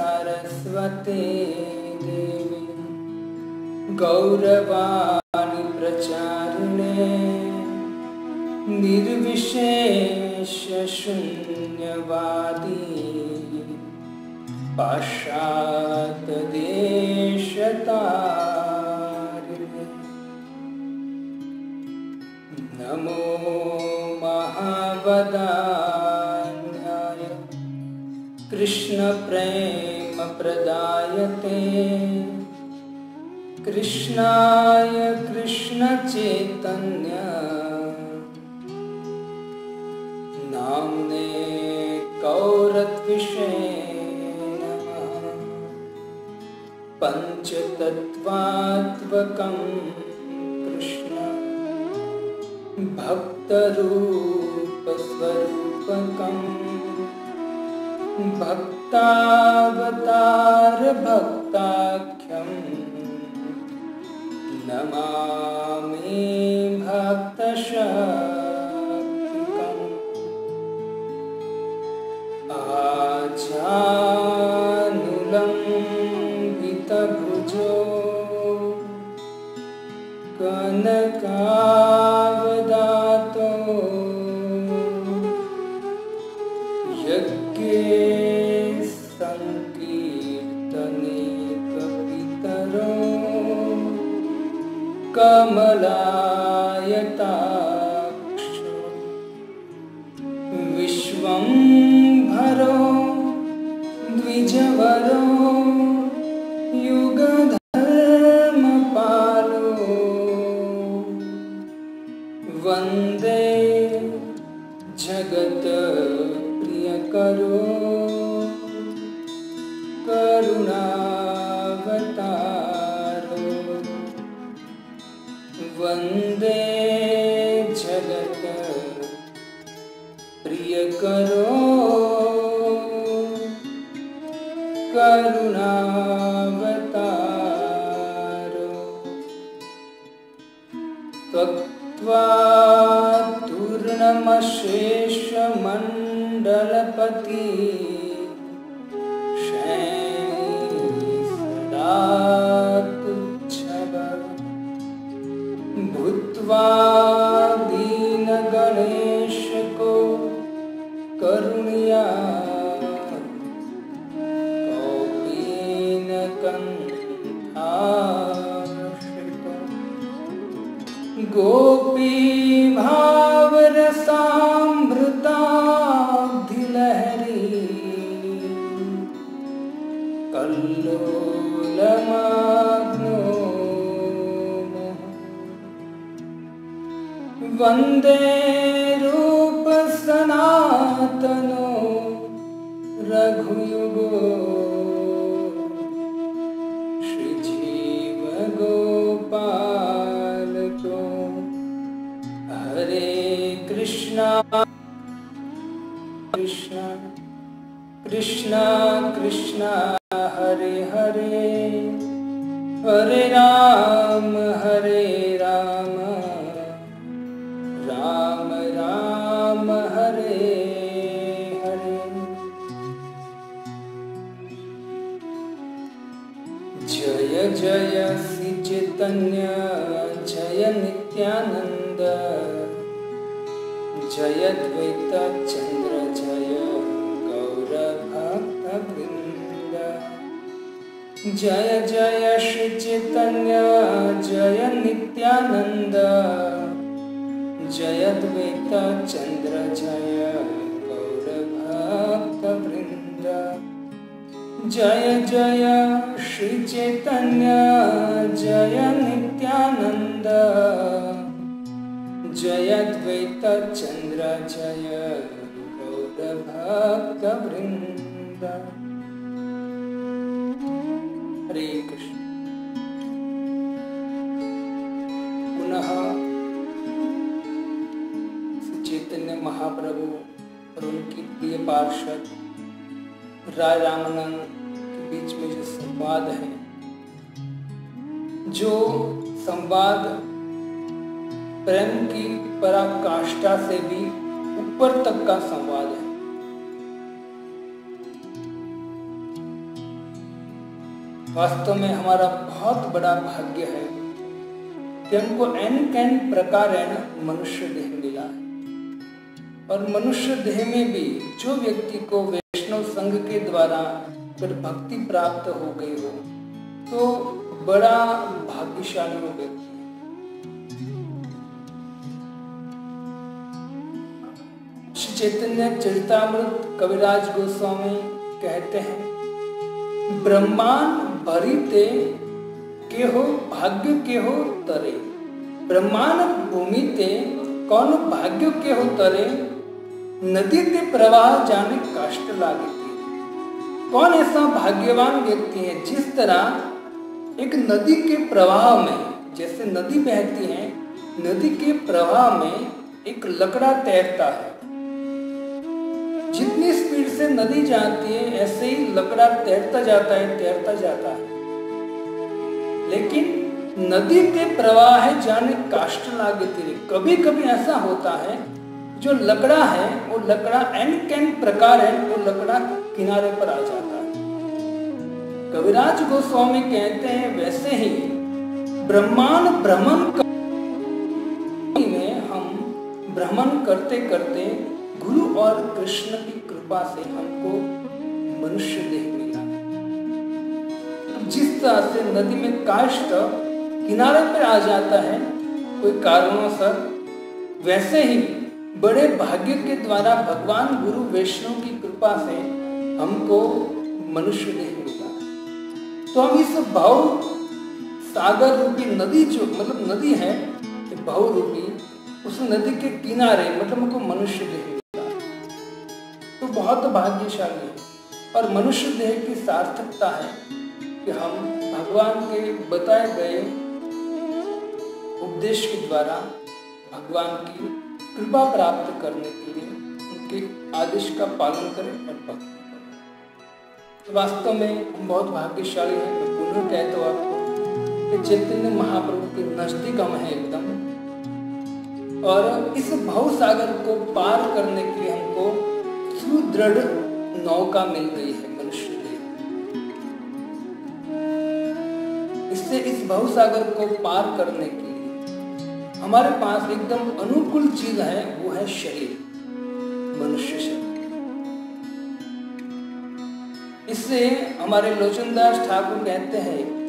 सरस्वते देवी। गौरवाणि प्रचारिणे। निर्विशेषशून्यवादी। पाश्चात्यदेशतारिणे नमो महावदान्याय प्रदायते। कृष्णाय कृष्णचैतन्य। नाम्ने कौरद्विषये पञ्चतत्त्वात्मकं कृष्ण। भक्तरूपस्वरूपकं। भक्त वतार भक्ताख्यम् नमामि भक्तश आचानुलम्बितभुजो कनका कमलायताक्ष विश्वं भरो द्विजवरो रघुयुगो। श्रीजीवगोपालको हरे कृष्णा। कृष्ण। कृष्ण कृष्ण हरे हरे। हरे राम जय जय श्री चैतन्य जय नित्यानंद जयद्वैत चंद्र जय गौरभक्तवृन्द। जय जय श्री चैतन्य जय नित्यानंद जयद्वैत चंद्र जय गौरभक्तवृन्द राय रामानंद के बीच में जो संवाद है, जो संवाद प्रेम की पराकाष्ठा से भी ऊपर तक का संवाद है। वास्तव में हमारा बहुत बड़ा भाग्य है कि हमको एन कैन प्रकार मनुष्य देह मिला है। और मनुष्य देह में भी जो व्यक्ति को वैष्णव संघ के द्वारा फिर भक्ति प्राप्त हो गई हो तो बड़ा भाग्यशाली हो व्यक्ति श्री चैतन्य चरितामृत कविराज गोस्वामी कहते हैं, ब्रह्मांड भरी ते के हो भाग्य के हो तरे। ब्रह्मांड भूमि ते कौन भाग्य के हो तरे। नदी के प्रवाह जाने कष्ट लागे। कौन ऐसा भाग्यवान व्यक्ति है जिस तरह एक नदी के प्रवाह में, जैसे नदी बहती है, नदी के प्रवाह में एक लकड़ा तैरता है। जितनी स्पीड से नदी जाती है, ऐसे ही लकड़ा तैरता जाता है, तैरता जाता है। लेकिन नदी के प्रवाह जाने काष्ट लागे तेरे। कभी कभी ऐसा होता है, जो लकड़ा है, वो लकड़ा एन कैन प्रकार है, वो लकड़ा किनारे पर आ जाता है। कविराज गोस्वामी कहते हैं, वैसे ही ब्रह्मांड भ्रमण में हम भ्रमण करते करते गुरु और कृष्ण की कृपा से हमको मनुष्य देह मिला। जिस तरह से नदी में काष्ट किनारे पर आ जाता है, कोई कारणों वैसे ही बड़े भाग्य के द्वारा भगवान गुरु वैष्णव की कृपा से हमको मनुष्य देह मिला तो हम इस भाव सागर रूपी नदी जो मतलब नदी है भाव रूपी, उस नदी के किनारे मतलब हमको मनुष्य देह मिला तो बहुत भाग्यशाली है। और मनुष्य देह की सार्थकता है कि हम भगवान के बताए गए उपदेश के द्वारा भगवान की कृपा प्राप्त करने के लिए उनके आदेश का पालन करें और भक्ति तो वास्तव में हम बहुत भाग्यशाली हैं पुनः कहता हूँ आपको कि चैतन्य महाप्रभु के नज़दीक हम हैं एकदम। और इस भव सागर को पार करने के लिए हमको सुदृढ़ नौका मिल गई है मनुष्य इससे इस भव सागर को पार करने के लिए हमारे पास एकदम अनुकूल चीज़ है, वो है शरीर, मनुष्य शरीर। इससे हमारे लोचनदास ठाकुर कहते हैं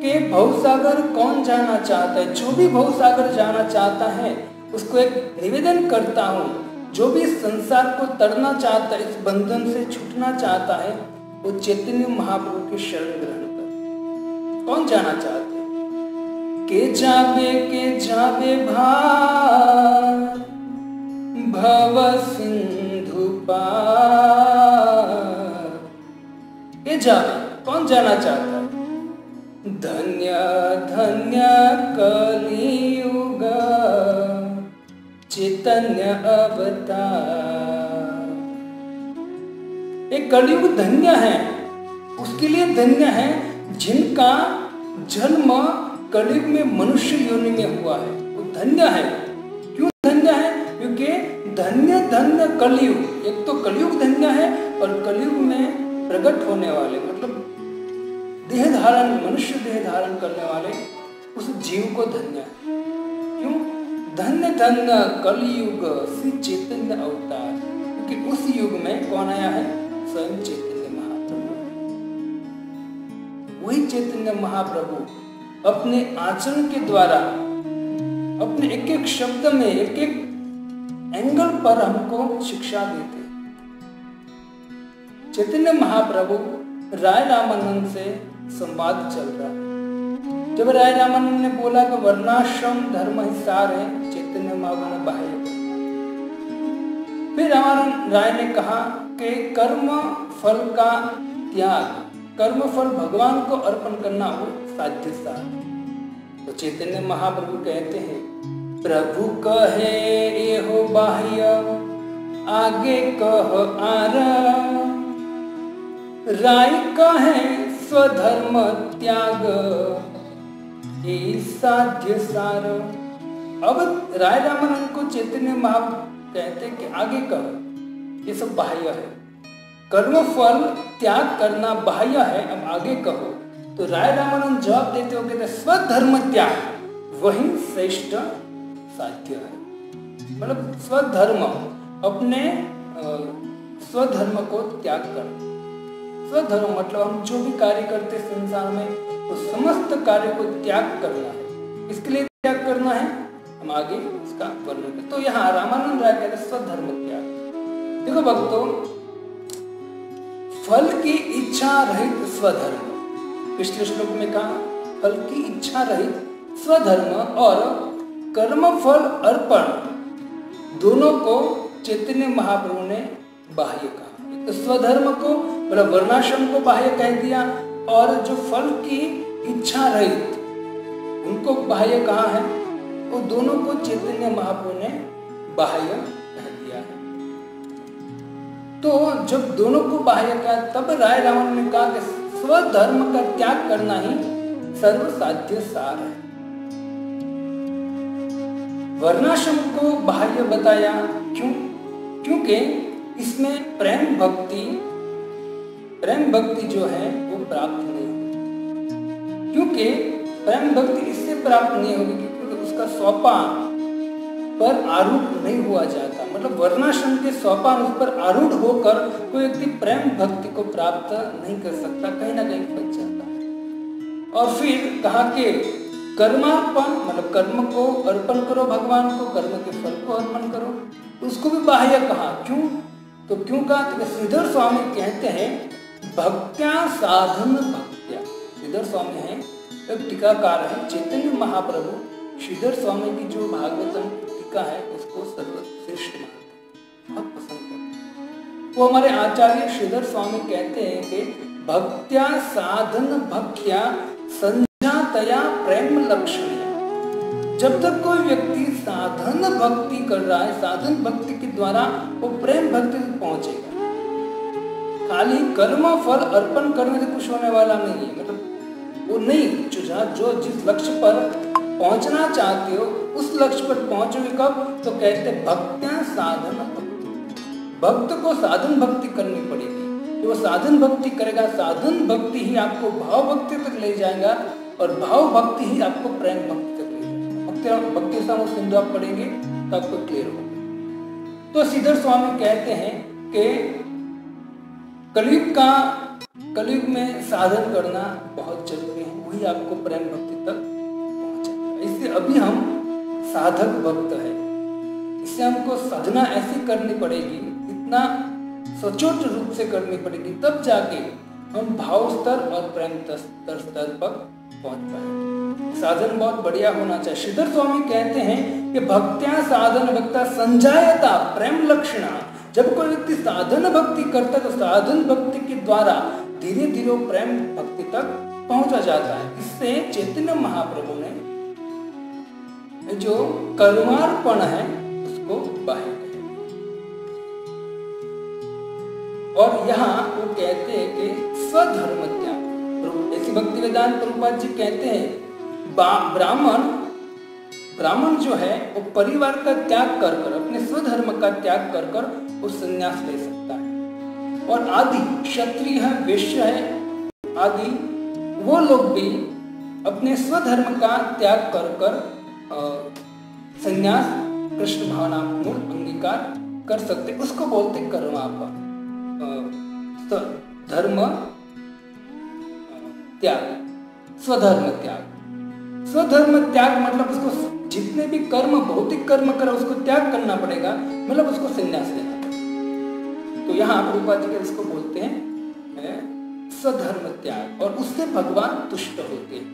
कि भवसागर कौन जाना चाहता है? जो भी भवसागर जाना चाहता है, उसको एक निवेदन करता हूँ, जो भी संसार को तड़ना चाहता है, इस बंधन से छूटना चाहता है, वो चैतन्य महाप्रभु की शरण ग्रहण कर। कौन जाना चाहता है? के जाबे के जाबे भार, भव सिंधु पार। जाबे कौन जाना चाहता है? धन्य धन्य कलियुग, चैतन्य अवतार। एक कलयुग धन्य है। उसके लिए धन्य है जिनका जन्म कलयुग में मनुष्य योनि में हुआ है। वो धन्य है। क्यों धन्य है? क्योंकि धन्य धन्य कलयुग। एक तो कलयुग धन्य है और कलयुग में प्रकट होने वाले मतलब देह धारण, मनुष्य देह धारण करने वाले, उस जीव को धन्य है। क्यों? धन्य धन्य कलयुग श्री चैतन्य अवतार। क्योंकि उस युग में कौन आया है? स्वयं चैतन्य महाप्रभु। वही चैतन्य महाप्रभु अपने आचरण के द्वारा, अपने एक एक शब्द में एक एक एंगल पर हमको शिक्षा देते चैतन्य महाप्रभु राय रामानंद से संवाद चल रहा। है जब राय रामानंद ने बोला कि वर्णाश्रम धर्म हिसार है चैतन्य महाप्रभु ने बाह्य फिर रामानंद राय ने कहा कि कर्म फल का त्याग, कर्म फल भगवान को अर्पण करना हो साध्य सार। तो चैतन्य महाप्रभु कहते हैं, प्रभु कहे ये हो बाह्य, आगे कह आरा। राय का है स्वधर्म त्याग? साध्य सार। अब राय रामानंद को चैतन्य महा कहते कि आगे कहो ये सब बाह्य है। कर्म फल त्याग करना बाह्य है, अब आगे कहो। तो राय रामानंद जवाब देते हो कहते स्वधर्म त्याग। वही श्रेष्ठ साध्य है। मतलब स्वधर्म, अपने स्वधर्म को त्याग करना। स्वधर्म मतलब हम जो भी कार्य करते संसार में तो समस्त कार्य को त्याग करना है। इसके लिए त्याग करना है? हम आगे इसका वर्णन तो यहाँ रामानंद राय कहते स्वधर्म त्याग। देखो भक्तों, फल की इच्छा रहित स्वधर्म। पिछले श्लोक में कहा, फल की इच्छा रहित स्वधर्म और कर्म फल अर्पण, दोनों को चैतन्य महाप्रभु ने बाह्य कहा। स्वधर्म को मतलब वर्णाश्रम को बाह्य कह दिया और जो फल की इच्छा रहित, उनको बाह्य कहा है? वो दोनों को चैतन्य महाप्रभु ने बाह्य कह दिया है। तो जब दोनों को बाह्य कहा, तब राय रावण ने कहा कि स्वधर्म का त्याग करना ही सर्वसाध्य सार है। वर्णाश्रम को बाह्य बताया क्यों? क्योंकि इसमें प्रेम भक्ति प्रेम भक्ति जो है, वो प्राप्त नहीं होगी। क्योंकि प्रेम भक्ति इससे प्राप्त नहीं होगी क्योंकि उसका सोपान पर आरूढ़ नहीं हुआ जाता। मतलब वर्णाश्रम के सोपान उस पर आरूढ़ होकर कोई व्यक्ति प्रेम भक्ति को प्राप्त नहीं कर सकता, कहीं ना कहीं फंस जाता है। और फिर कहा कि कर्मार्पण मतलब कर्म को अर्पण करो, भगवान को कर्म के फल को अर्पण करो, उसको भी बाह्य कहा। क्यों? तो क्यों कहा तो श्रीधर स्वामी कहते हैं, भक्त्या साधन भक्त्या। श्रीधर स्वामी है, एक टीकाकार है, चैतन्य महाप्रभु। श्रीधर स्वामी की जो भागवतम टीका है, उसको सर्वश्रेष्ठ मानते बहुत पसंद करते वो हमारे आचार्य श्रीधर स्वामी कहते हैं कि, भक्त्या साधन भक्त्या संजातया प्रेम लक्षण जब तक कोई व्यक्ति साधन भक्ति कर रहा है, साधन भक्ति के द्वारा वो प्रेम भक्ति तक पहुंचेगा। खाली कर्म फल अर्पण करने से कुछ होने वाला नहीं है। मतलब वो नहीं जो जो जिस लक्ष्य पर पहुँचना चाहते हो, उस लक्ष्य पर पहुंचोगे कब? तो कहते भक्त्या साधन भक्ति। भक्त को साधन भक्ति करनी पड़ेगी। वो साधन भक्ति करेगा, साधन भक्ति ही आपको भाव भक्ति तक ले जाएगा और भाव भक्ति ही आपको प्रेम भक्ति हम सिंधु आप पढ़ेंगे तो आपको क्लियर होगा। तो सिद्धर स्वामी कहते हैं कि कलयुग का, कलयुग में साधन करना बहुत ज़रूरी है, वही आपको प्रेम भक्ति तक पहुंचाएगा। इसलिए अभी हम साधक भक्त है। इससे हमको साधना ऐसी करनी पड़ेगी, इतना सचोट रूप से करनी पड़ेगी, तब जाके हम भाव स्तर और प्रेम स्तर पर पहुँच पाएँगे साधन बहुत बढ़िया होना चाहिए। श्रीधर स्वामी कहते हैं कि भक्त्या साधन भक्ता संजायता, प्रेम लक्षणा। जब कोई व्यक्ति साधन भक्ति करता है तो साधन भक्ति के द्वारा धीरे धीरे प्रेम भक्ति तक पहुँचा जाता है। इससे चैतन्य महाप्रभु ने जो कर्मार्पण है, उसको बाहर और यहाँ वो कहते हैं कि स्वधर्म त्याग ऐसी भक्ति वेदांत प्रभुपाद जी कहते हैं ब्राह्मण ब्राह्मण जो है, वो परिवार का त्याग कर कर, अपने स्वधर्म का त्याग कर कर, वो संन्यास ले सकता है। और आदि क्षत्रिय है, वैश्य है, आदि, वो लोग भी अपने स्वधर्म का त्याग कर कर संन्यास, कृष्ण भावना मूल अंगीकार कर सकते। उसको बोलते कर्म आप तो धर्म त्याग, स्वधर्म त्याग. स्वधर्म त्याग मतलब उसको जितने भी कर्म, भौतिक कर्म करे, उसको त्याग करना पड़ेगा मतलब उसको संन्यास लेना तो यहाँ रूपा जी इसको बोलते हैं स्वधर्म त्याग, और उससे भगवान तुष्ट होते हैं.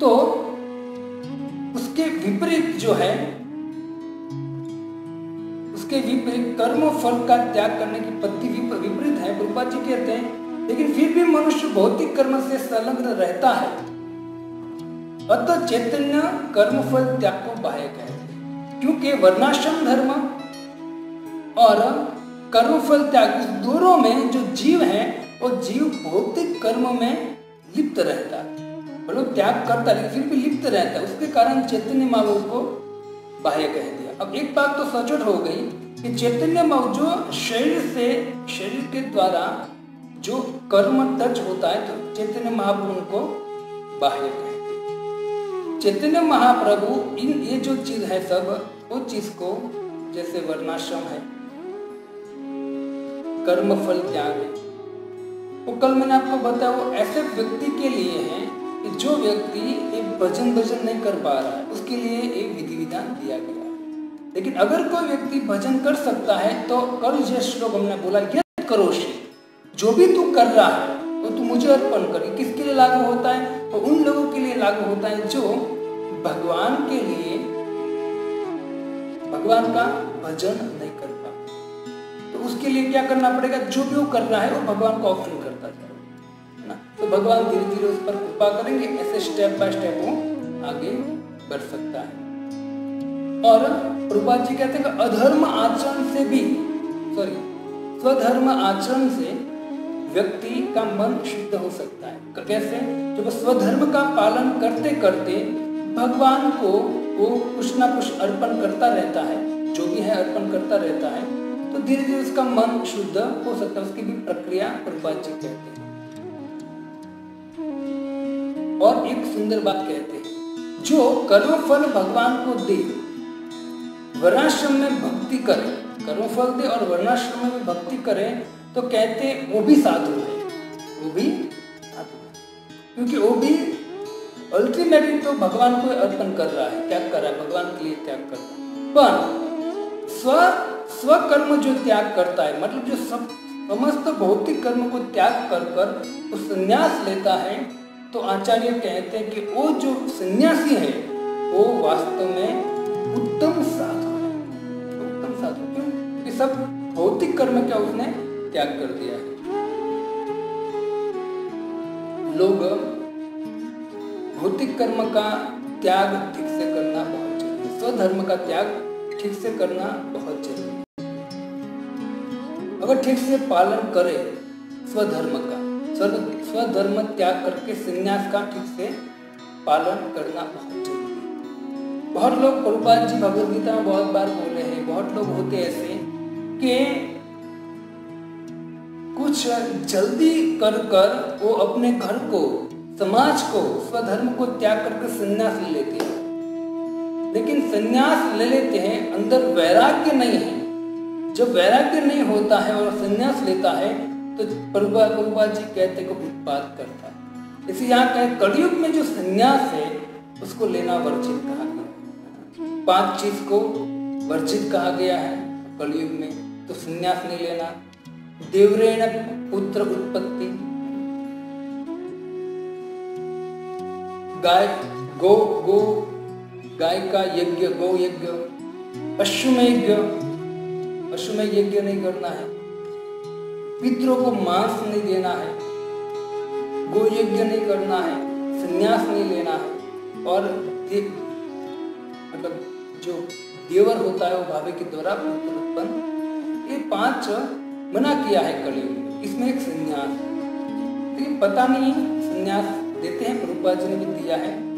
तो उसके विपरीत जो है, उसके विपरीत कर्म फल का त्याग करने की पद्धति विपरीत है, रूपा जी कहते हैं लेकिन फिर भी मनुष्य भौतिक कर्म से संलग्न रहता है। अतः चैतन्य कर्म फल त्याग को बाह्य कहते क्योंकि वर्णाश्रम धर्म और कर्म फल त्याग दोनों में जो जीव है, वो जीव भौतिक कर्म में लिप्त रहता है। त्याग करता है फिर भी लिप्त रहता है। उसके कारण चैतन्य माँ उसको बाह्य कह दिया। अब एक बात तो सचोट हो गई कि चैतन्य माँ जो शरीर से, शरीर के द्वारा जो कर्म टच होता है तो चैतन्य महाप्रभु को बाह्य कहते चैतन्य महाप्रभु, इन ये जो चीज़ है सब, वो चीज़ को जैसे वर्णाश्रम है कर्म फल त्याग वो कल मैंने आपको बताया, वो ऐसे व्यक्ति के लिए है कि जो व्यक्ति एक भजन भजन नहीं कर पा रहा है उसके लिए एक विधि विधान दिया गया लेकिन अगर कोई व्यक्ति भजन कर सकता है तो जैसे श्लोक हमने बोला, यद करो श्री जो भी तू कर रहा है, वो तो तू मुझे अर्पण कर। किसके लिए लागू होता है? तो उन लोगों के लिए लागू होता है जो भगवान के लिए भगवान का भजन नहीं कर पा तो उसके लिए क्या करना पड़ेगा? जो भी वो कर रहा है, वो भगवान को ऑफरिंग करता जाए ना? तो भगवान धीरे धीरे उस पर कृपा करेंगे, ऐसे स्टेप बाय स्टेप वो आगे बढ़ सकता है। और प्रभुपाद जी कहते हैं अधर्म आचरण से भी सॉरी स्वधर्म आचरण से व्यक्ति का मन शुद्ध हो सकता है। कैसे? जब स्वधर्म का पालन करते करते भगवान को वो कुछ ना कुछ अर्पण करता रहता है, जो भी है अर्पण करता रहता है तो धीरे धीरे उसका मन शुद्ध हो सकता है, उसकी भी प्रक्रिया जी कहते हैं। और एक सुंदर बात कहते हैं, जो कर्म फल भगवान को दे वर्णाश्रम में भक्ति करे कर्म फल दे और वर्णाश्रम में भक्ति करे तो कहते वो भी साधु है। वो भी साधु क्योंकि वो भी अल्टीमेटली तो भगवान को अर्पण कर रहा है, त्याग कर रहा है, भगवान के लिए त्याग कर रहा पर स्व स्व कर्म जो त्याग करता है मतलब जो सब, समस्त भौतिक कर्म को त्याग कर कर वो संन्यास लेता है तो आचार्य कहते हैं कि वो जो सन्यासी है, वो वास्तव में उत्तम साधु है। उत्तम साधु क्यों सब भौतिक कर्म क्या उसने त्याग कर दिया है। लोग भौतिक कर्म का त्याग ठीक से करना बहुत ज़रूरी स्वधर्म का त्याग ठीक से करना बहुत ज़रूरी अगर ठीक से पालन करे स्वधर्म का स्वधर्म त्याग करके संन्यास का ठीक से पालन करना बहुत ज़रूरी बहुत लोग प्रभुपाद जी, भगवत गीता में बहुत बार बोले हैं, बहुत लोग होते ऐसे कि कुछ जल्दी कर कर वो अपने घर को, समाज को, स्वधर्म को त्याग करके संन्यास ले लेते हैं। लेकिन संन्यास ले लेते हैं, अंदर वैराग्य नहीं है। जब वैराग्य नहीं होता है और संन्यास लेता है तो प्रभुपा जी कहते को उत्पाद करता है। इसे यहाँ कहे, कलयुग में जो संन्यास है, उसको लेना वर्जित कहा गया पाँच चीज़ को वर्जित कहा गया है कलयुग में तो संन्यास नहीं लेना। देवरेण पुत्र उत्पत्ति। गाय, गो गो गाय का यज्ञ, गो, यज्ञ अश्वमेय यज्ञ अश्वमेय यज्ञ नहीं करना है। पितरों को मांस नहीं देना है। गो यज्ञ नहीं करना है। संन्यास नहीं लेना है। और मतलब जो देवर होता है वो भावे के द्वारा उत्पन्न। ये पाँच मना किया है कलयुग। इसमें एक संन्यास। लेकिन पता नहीं, संन्यास देते हैं, प्रभुपा जी ने भी दिया है।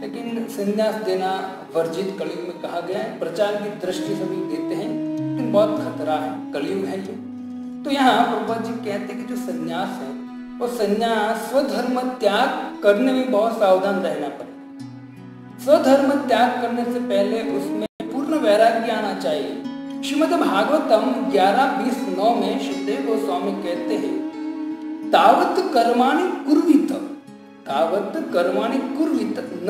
लेकिन संन्यास देना वर्जित कलयुग में कहा गया है। प्रचार की दृष्टि से भी देते हैं, लेकिन बहुत खतरा है। कलयुग है ये। तो यहाँ प्रभुपा जी कहते हैं कि जो संन्यास है, वो संन्यास स्वधर्म त्याग करने में बहुत सावधान रहना पड़ेगा स्वधर्म त्याग करने से पहले उसमें पूर्ण वैराग्य आना चाहिए। श्रीमद भागवतम ग्यारह, बीस, नौ में सुखदेव गोस्वामी कहते हैं, तावत कर्माणि कुर्वित, तावत कर्माणि कुर्वित न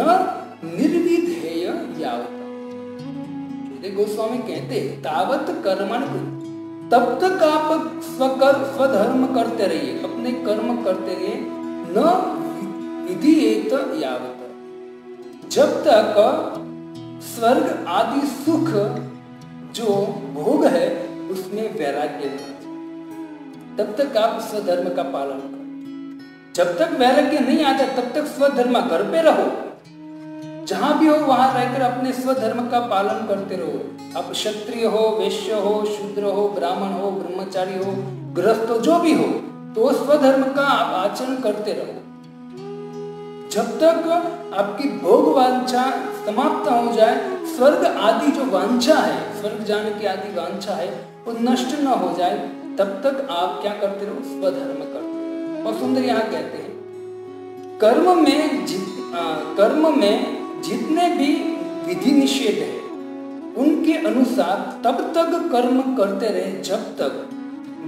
निर्विधेय यावत। गोस्वामी कहते हैं, तावत कर्माणि तब तक आप स्वकर स्वधर्म करते रहिए, अपने कर्म करते रहिए, न विधि यावत। जब तक स्वर्ग आदि सुख जो भोग है, उसमें वैराग्य तब तक आप स्वधर्म का पालन करो। जब तक वैराग्य नहीं आता, तब तक स्वधर्म घर पे रहो। जहाँ भी हो, वहाँ रहकर अपने स्वधर्म का पालन करते रहो। आप क्षत्रिय हो, वैश्य हो, शूद्र हो, ब्राह्मण हो, ब्रह्मचारी हो गृहस्थ हो, जो भी हो तो स्वधर्म का आप आचरण करते रहो। जब तक आपकी भोग वांछा समाप्त हो जाए स्वर्ग आदि जो वांछा है स्वर्ग जाने की आदि वांछा है वो नष्ट न हो जाए तब तक आप क्या करते रहो? स्वधर्म करते और सुंदर यहाँ कहते हैं कर्म में जित आ, कर्म में जितने भी विधि निषेध है उनके अनुसार तब तक कर्म करते रहे जब तक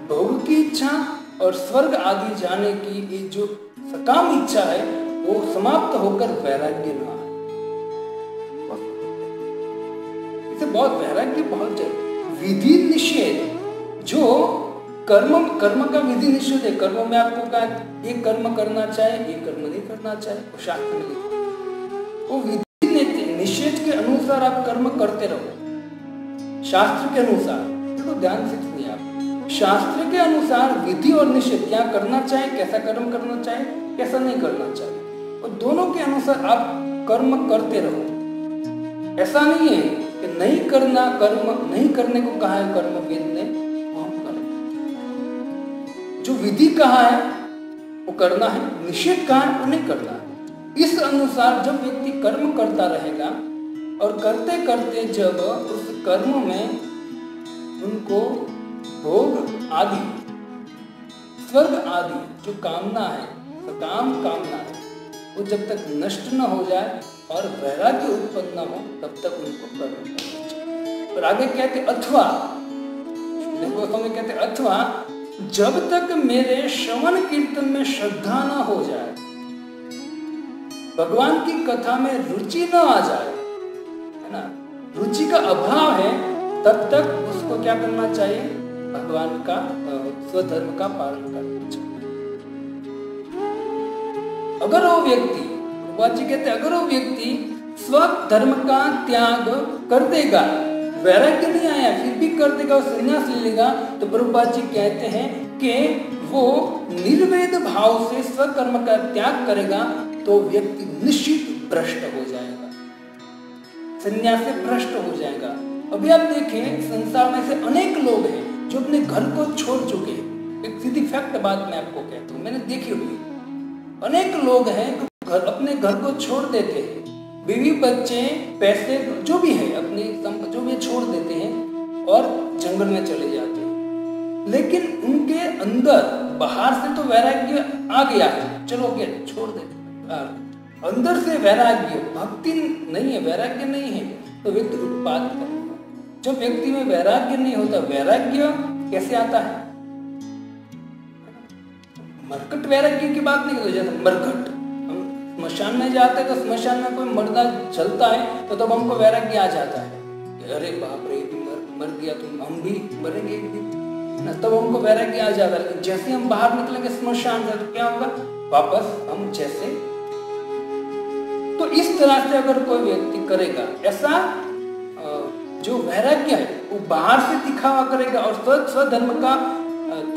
भोग की इच्छा और स्वर्ग आदि जाने की जो सकाम इच्छा है वो समाप्त होकर वैराग्य न इसे बहुत वैराग्य बहुत ज़रूरी विधि निषेध, जो कर्म कर्म का विधि निषेध है। कर्म में आपको कहा ये कर्म करना चाहे, ये कर्म नहीं करना चाहे, वो शास्त्र में लिखा वो विधि निषेध के अनुसार आप कर्म करते रहो। शास्त्र के अनुसार तो ध्यान से सुनिए आप। शास्त्र के अनुसार विधि और निषेध क्या करना चाहे, कैसा कर्म करना चाहे, कैसा नहीं करना चाहिए और दोनों के अनुसार आप कर्म करते रहो। ऐसा नहीं है कि नहीं करना कर्म, नहीं करने को कहा है कर्म वेद ने जो विधि कहा है, वो करना है, निषेध कहा है, वो नहीं करना है। इस अनुसार जब व्यक्ति कर्म करता रहेगा और करते करते जब उस कर्म में उनको भोग आदि, स्वर्ग आदि, जो कामना है काम कामना है वो जब तक नष्ट न हो जाए और वैराग्य उत्पन्न न हो, तब तक उनको और आगे कहते, अथवा हमें कहते, अथवा जब तक मेरे श्रवण कीर्तन में श्रद्धा न हो जाए, भगवान की कथा में रुचि न आ जाए, है ना? रुचि का अभाव है, तब तक उसको क्या करना चाहिए? भगवान का स्वधर्म का पालन करना अगर वो व्यक्ति। जी कहते अगर वो व्यक्ति स्व धर्म का त्याग कर देगा। वैराग्य नहीं आया, फिर भी कर देगा और संन्यास ले लेगा। तो प्रभुपाद जी कहते हैं कि वो निर्वेद भाव से स्वकर्म का त्याग करेगा तो व्यक्ति निश्चित भ्रष्ट हो जाएगा। संन्यास से भ्रष्ट हो जाएगा। अभी आप देखें, संसार में से अनेक लोग हैं जो अपने घर को छोड़ चुके हैं। एक सीधी फैक्ट बात मैं आपको कहता हूँ। मैंने देखी हुई अनेक लोग हैं जो घर, अपने घर को छोड़ देते हैं। बीवी बच्चे, पैसे, जो भी है, अपनी जो भी छोड़ देते हैं और जंगल में चले जाते हैं। लेकिन उनके अंदर, बाहर से तो वैराग्य आ गया है। चलो क्या छोड़ देते अंदर से वैराग्य, भक्ति नहीं है, वैराग्य नहीं है तो व्यक्ति उत्पाद जब व्यक्ति में वैराग्य नहीं होता, वैराग्य कैसे आता है? मरकट वैराग्य की बात नहीं करते जैसे मरकट। हम स्मशान में जाते तो स्मशान में कोई मर्दा चलता है तो तब हमको वैराग्य आ जाता है। अरे बाप रे मर, मर गया तो हम भी मरेंगे एक दिन। तब हमको वैराग्य आ जाता है। जैसे हम बाहर निकलेंगे स्मशान से तो क्या होगा? वापस हम जैसे। तो इस तरह से अगर कोई व्यक्ति करेगा ऐसा जो वैराग्य है वो बाहर से दिखावा करेगा और स्वधर्म का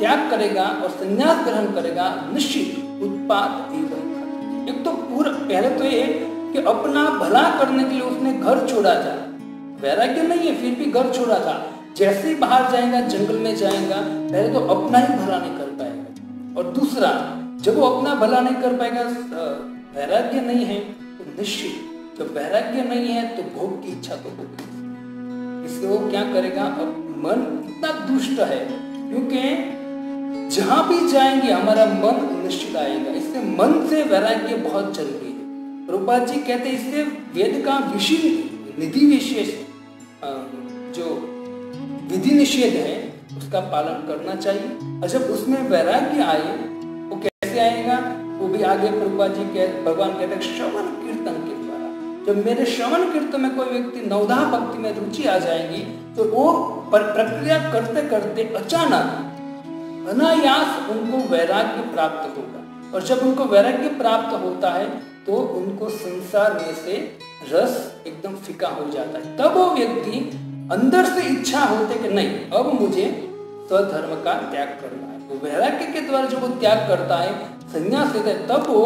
त्याग करेगा और संन्यास ग्रहण करेगा, निश्चित उत्पाद एक तो पूरा, पहले तो ये कि अपना भला करने के लिए उसने घर छोड़ा था। वैराग्य नहीं है, फिर भी घर छोड़ा था। जैसे ही बाहर जाएगा, जंगल में जाएगा, पहले तो अपना ही भला नहीं कर पाएगा। और दूसरा, जब वो अपना भला नहीं कर पाएगा वैराग्य नहीं है तो निश्चित, जब वैराग्य नहीं है तो भोग की इच्छा तो होगी। इसलिए वो क्या करेगा, अब मन इतना दुष्ट है, क्योंकि जहाँ भी जाएँगे, हमारा मन निश्चित आएगा। इससे मन से वैराग्य बहुत ज़रूरी है। रूपा जी कहते हैं इसलिए वेद का विषय, निधि विशेष जो विधि निषेध है, उसका पालन करना चाहिए। और जब उसमें वैराग्य आए, वो कैसे आएगा? वो भी आगे प्रभुपा जी कह, भगवान कहते हैं, श्रवण कीर्तन के द्वारा। जब मेरे श्रवण कीर्तन में कोई व्यक्ति नवधा भक्ति में रुचि आ जाएगी तो वो प्रक्रिया करते करते अचानक अनायास उनको वैराग्य प्राप्त होगा। और जब उनको वैराग्य प्राप्त होता है तो उनको संसार में से रस एकदम फिका हो जाता है। तब वो व्यक्ति अंदर से इच्छा होते कि नहीं, अब मुझे स्वधर्म का त्याग करना है। तो वैराग्य के द्वारा जब वो त्याग करता है, संन्यास लेता है, तब वो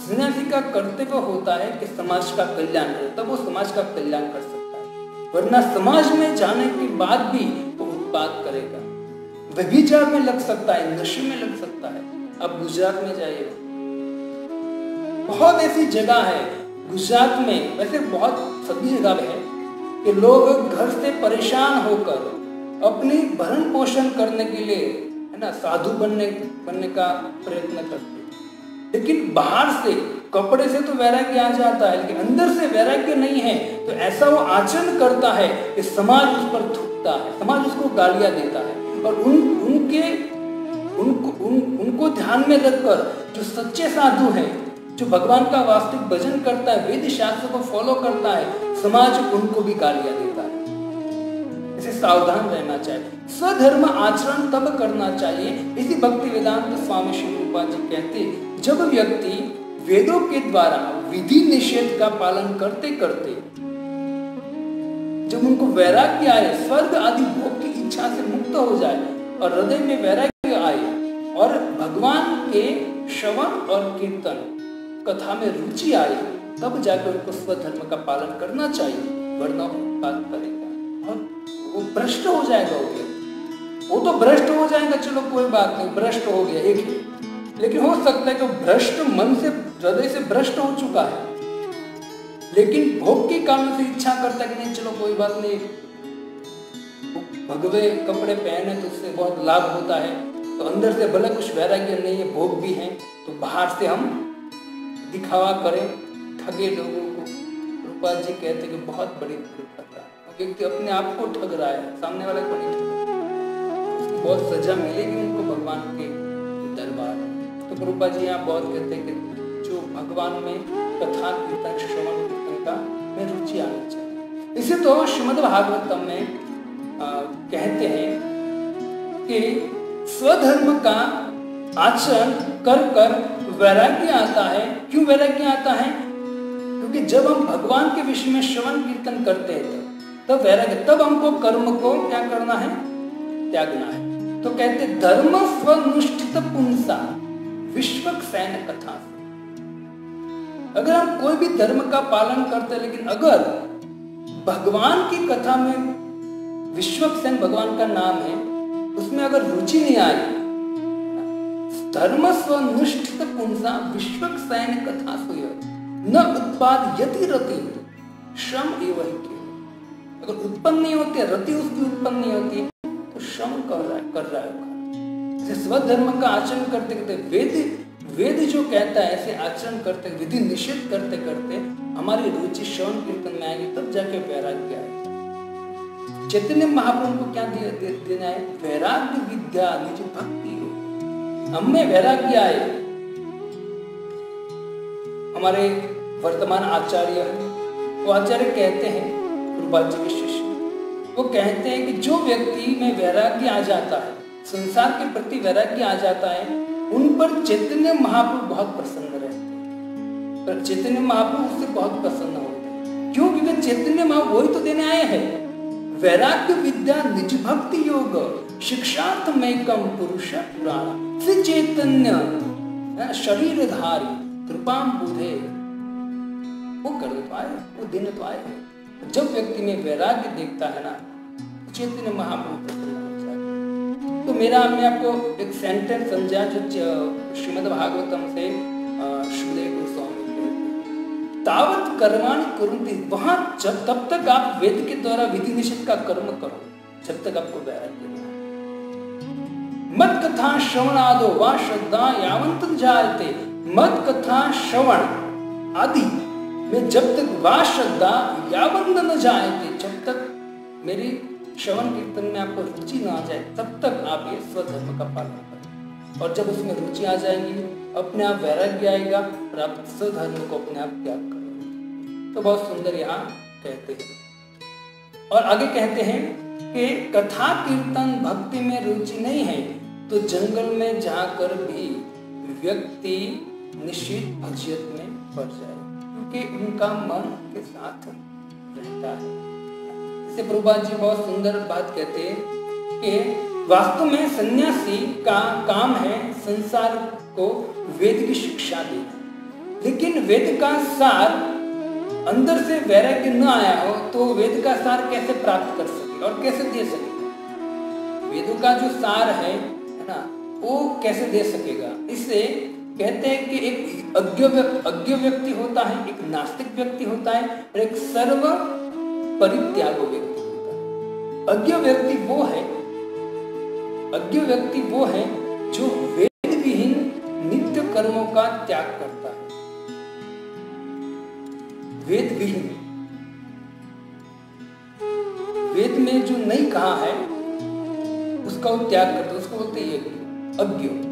सन्यासी का कर्तव्य होता है कि समाज का कल्याण करे। तब वो समाज का कल्याण कर सकता है। वरना समाज में जाने के बाद भी वो उत्पाद करेगा। व्यभिचार में लग सकता है, नशे में लग सकता है। अब गुजरात में जाइए। बहुत ऐसी जगह है, गुजरात में, वैसे बहुत सभी जगह है, कि लोग घर से परेशान होकर अपनी भरण पोषण करने के लिए, है ना, साधु बनने बनने का प्रयत्न करते लेकिन बाहर से, कपड़े से तो वैराग्य आ जाता है, लेकिन अंदर से वैराग्य नहीं है तो ऐसा वो आचरण करता है कि समाज उस पर थूकता है, समाज उसको गालियाँ देता है। और उन उनके उनको उन, उनको ध्यान में रखकर जो सच्चे साधु हैं जो भगवान का वास्तविक भजन करता है वेद शास्त्र को फॉलो करता है समाज उनको भी गालियाँ देता है। इसे सावधान रहना चाहिए। स्वधर्म आचरण तब करना चाहिए इसी भक्ति वेदांत स्वामी श्री रूपा जी कहते जब व्यक्ति वेदों के द्वारा विधि निषेध का पालन करते करते जब उनको वैराग्य आए, स्वर्ग आदि भोग की इच्छा से मुक्त हो जाए और हृदय में वैराग्य आए और भगवान के श्रवण और कीर्तन कथा में रुचि आई तब जाकर उनको स्वधर्म का पालन करना चाहिए, वरना बात करेगा। और वो भ्रष्ट हो जाएगा वो वो तो भ्रष्ट हो जाएगा, चलो कोई बात नहीं, भ्रष्ट हो गया, एक ही। लेकिन हो सकता है कि भ्रष्ट मन से, हृदय से भ्रष्ट हो चुका है। लेकिन भोग के कारण से इच्छा करता कि नहीं, चलो कोई बात नहीं। भगवे कपड़े पहने तो उससे बहुत लाभ होता है। तो अंदर से भले कुछ वैराग्य नहीं है, भोग भी है। तो बाहर से हम दिखावा करें, ठगे लोगों को। रूपा जी कहते कि बहुत बड़ी दुर्घटना। व्यक्ति अपने आप को ठग रहा है, सामने वाले को नहीं ठग बहुत सजा मिलेगी उनको भगवान के दरबार तो रूपा जी यहाँ बहुत कहते हैं कि जो भगवान में कथा कीर्तन श्रवण का में रुचि आनी चाहिए इसे तो श्रीमद भागवतम में आ, कहते हैं कि स्वधर्म का आचरण कर कर वैराग्य आता है। क्यों वैराग्य आता है? क्योंकि जब हम भगवान के विषय में श्रवण कीर्तन करते हैं तब तब वैराग्य तब हमको कर्म को क्या करना है? त्यागना है। तो कहते धर्म स्वनुष्ठित पुंसा विश्व सैन कथा। अगर हम कोई भी धर्म का पालन करते हैं, लेकिन अगर भगवान की कथा में विश्व भगवान का नाम है, उसमें अगर रुचि नहीं आई धर्म स्वनुष्ठित पुंसा विश्वक सैन कथा सुय न उत्पाद यति रति श्रम एवं अगर उत्पन्न नहीं होती, रति उसकी उत्पन्न नहीं होती तो श्रम कर रहा है, कर रहा है। स्वधर्म का आचरण करते करते वेद वेद जो कहता है ऐसे आचरण करते विधि निषेध करते करते हमारी रुचि श्रवण कीर्तन में आएगी तब जाके वैराग्य आएगा। चैतन्य महाप्रभु को क्या दे, दे, देना है? वैराग्य विद्या निज भक्ति हो। हमें वैराग्य आए। हमारे वर्तमान आचार्य वो आचार्य कहते हैं गुरुपाल जी के शिष्य वो कहते हैं कि जो व्यक्ति में वैराग्य आ जाता है संसार के प्रति वैराग्य आ जाता है उन पर चैतन्य महाप्रभु बहुत प्रसन्न रहते पर चैतन्य महाप्रभु उससे बहुत प्रसन्न होते क्यों? क्योंकि चैतन्य महाप्रभु वही तो देने आए हैं। वैराग्य विद्या, निज भक्ति योग शिक्षार्थ में कम पुरुष, पुराण। चैतन्य शरीरधारी कृपाम बुधे वो कर तो आए, वो दिन तो आए जब व्यक्ति में वैराग्य देखता है ना, चैतन्य महाप्रभु तो मेरा मैं आपको एक सेंटेंस समझा जो श्रीमद भागवतम से श्रीदेव गोस्वामी तावत कर्माण करुंती वहाँ जब, तब तक आप वेद के द्वारा विधि निषेध का कर्म करो, जब तक आपको वैराग्य मत कथा श्रवण आदो व श्रद्धा यावंत जायते। मत कथा श्रवण आदि। में जब तक वा श्रद्धा यावंद न जाएगी जब तक मेरी श्रवण कीर्तन में आपको रुचि ना आ जाए, तब तक आप ये स्वधर्म का पालन करें। और जब उसमें रुचि आ जाएगी, अपने आप वैराग्य आएगा और आप स्वधर्म को अपने आप त्याग करोगे। तो बहुत सुंदर यहाँ कहते हैं। और आगे कहते हैं कि कथा कीर्तन भक्ति में रुचि नहीं है तो जंगल में जाकर भी व्यक्ति निश्चित भजियत में पड़ जाए, क्योंकि उनका मन के साथ रहता है। से प्रभुपाद जी बहुत सुंदर बात कहते हैं कि वास्तव में सन्यासी का काम है संसार को वेद की शिक्षा देना। लेकिन वेद का सार अंदर से वैराग्य न आया हो तो वेद का सार कैसे प्राप्त कर सके और कैसे दे सकेगा वेदों का जो सार है ना, वो कैसे दे सकेगा? इससे कहते हैं कि एक अज्ञ व्यक्ति होता है, एक नास्तिक व्यक्ति होता है, और एक सर्व परित्याग व्यक्ति होता है। अज्ञ व्यक्ति वो है, अज्ञ व्यक्ति वो है जो वेद विहीन नित्य कर्मों का त्याग करता है। वेद विहीन वेद में जो नहीं कहा है, उसका वो त्याग करता है, उसको बोलते हैं अज्ञ।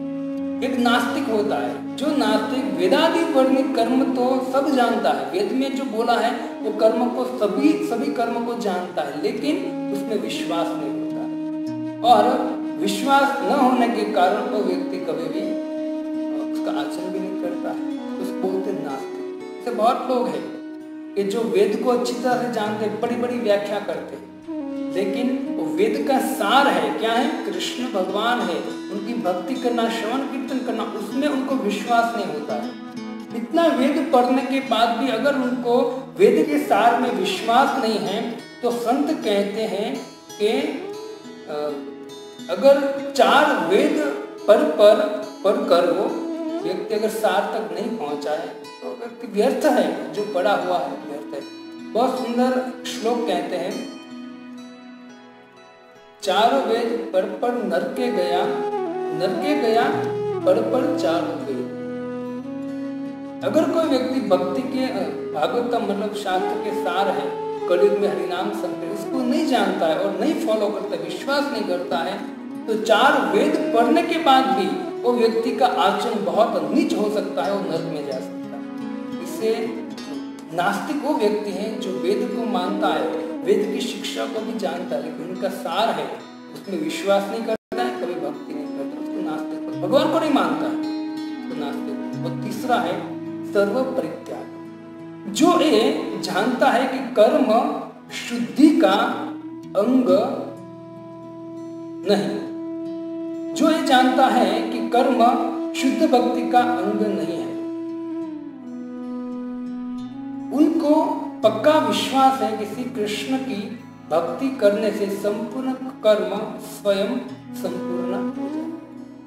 एक नास्तिक होता है। जो नास्तिक वेदादि वर्णित कर्म तो सब जानता है। वेद में जो बोला है, वो कर्म को सभी सभी कर्म को जानता है, लेकिन उसमें विश्वास नहीं होता है। और विश्वास न होने के कारण वो व्यक्ति कभी भी उसका आचरण भी नहीं करता है। उसको बोलते नास्तिक। ऐसे बहुत लोग हैं कि जो वेद को अच्छी तरह से जानते बड़ी बड़ी व्याख्या करते लेकिन वेद का सार है। क्या है? कृष्ण भगवान है। उनकी भक्ति करना, श्रवण कीर्तन करना, उसमें उनको विश्वास नहीं होता। है इतना वेद पढ़ने के बाद भी अगर उनको वेद के सार में विश्वास नहीं है तो संत कहते हैं कि अगर चार वेद पर पर पर कर वो व्यक्ति अगर सार तक नहीं पहुँचा है तो व्यक्ति व्यर्थ है, जो पड़ा हुआ है, व्यर्थ है। बहुत सुंदर श्लोक कहते हैं, चारों वेद पर पर पढ़ नरके गया नरके गया पढ़ पढ़ चारों वेद अगर कोई व्यक्ति भक्ति के भागवतम मतलब शास्त्र के सार है, कलयुग में हरिनाम संत उसको नहीं जानता है और नहीं फॉलो करता, विश्वास नहीं करता है तो चार वेद पढ़ने के बाद भी वो व्यक्ति का आचरण बहुत नीच हो सकता है और नर्क में जा सकता है। इससे नास्तिक वो व्यक्ति है जो वेद को मानता है, वेद की शिक्षा को भी जानता है, लेकिन उनका सार है, उसमें विश्वास नहीं करता। भगवान को नहीं मानता। है तो नास्तिक और तीसरा है सर्व परित्याग जो ये जानता है कि कर्म शुद्धि का अंग नहीं, जो ये जानता है कि कर्म शुद्ध भक्ति का अंग नहीं है, उनको पक्का विश्वास है कि श्री कृष्ण की भक्ति करने से संपूर्ण कर्म स्वयं संपूर्ण हो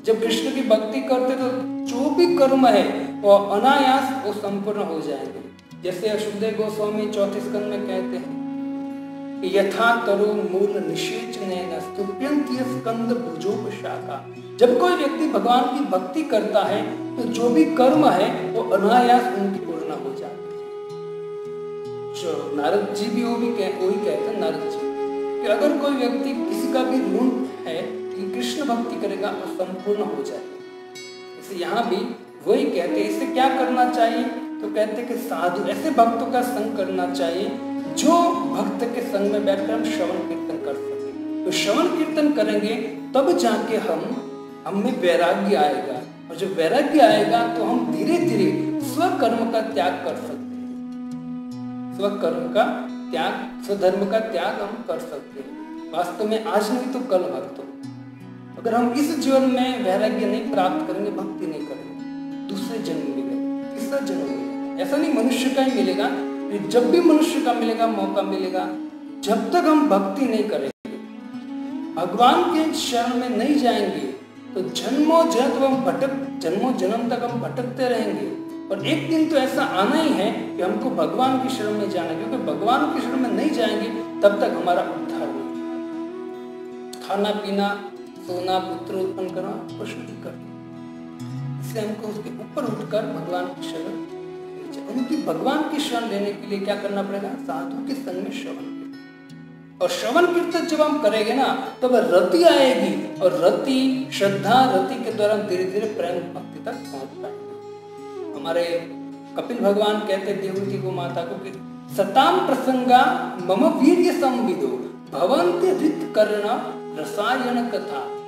जब कृष्ण की भक्ति करते तो जो भी कर्म है, वो अनायास वो संपूर्ण हो जाएँगे। जैसे अशुदेव गोस्वामी चौथे स्कंद में कहते हैं कि यथा तरु मूल निषेचन स्कंद भुजोप शाखा जब कोई व्यक्ति भगवान की भक्ति करता है तो जो भी कर्म है, वो अनायास उनकी पूर्ण हो जो नारद जी भी वो भी कह वही कहते हैं, नारद जी, कि अगर कोई व्यक्ति किसी का भी ऋण है कि कृष्ण भक्ति करेगा वो संपूर्ण हो जाएगा इसे यहाँ भी वही कहते हैं इससे क्या करना चाहिए? तो कहते कि साधु, ऐसे भक्तों का संग करना चाहिए, जो भक्त के संग में बैठकर हम श्रवण कीर्तन कर सके। तो श्रवण कीर्तन करेंगे, तब जाके हम हम में वैराग्य आएगा। और जब वैराग्य आएगा तो हम धीरे धीरे स्वकर्म का त्याग कर सकते हैं। स्वकर्म का त्याग, स्वधर्म का त्याग हम कर सकते हैं। वास्तव में आज नहीं तो कल भक्तों अगर हम इस जीवन में वैराग्य नहीं प्राप्त करेंगे, भक्ति नहीं करेंगे, दूसरे जन्म मिलेगा, तीसरा जन्म मिलेगा। ऐसा नहीं मनुष्य का ही मिलेगा जब भी मनुष्य का मिलेगा, मौका मिलेगा, जब तक हम भक्ति नहीं करेंगे, भगवान के शरण में नहीं जाएँगे तो जन्मों जन्म हम भटक, जन्मों जन्म तक हम भटकते रहेंगे। और एक दिन तो ऐसा आना ही है कि हमको भगवान की शरण में जाना क्योंकि भगवान की शरण में नहीं जाएँगे, तब तक हमारा उद्धार नहीं खाना पीना सोना पुत्र उत्पन्न करना कुछ नहीं कर इसलिए हमको उसके ऊपर उठकर भगवान की शरण उनकी भगवान की शरण लेने के लिए क्या करना पड़ेगा? साधु के संग में श्रवण और श्रवण कीर्तन जब हम करेंगे ना, तब रति आएगी और रति, श्रद्धा रति के द्वारा धीरे धीरे प्रेम भक्ति तक पहुँच पाएँगे हमारे कपिल भगवान कहते देवती को, माता को कि, सताम प्रसंगा मम वीर संविदो भवंत रित कर्ण रसायन कथा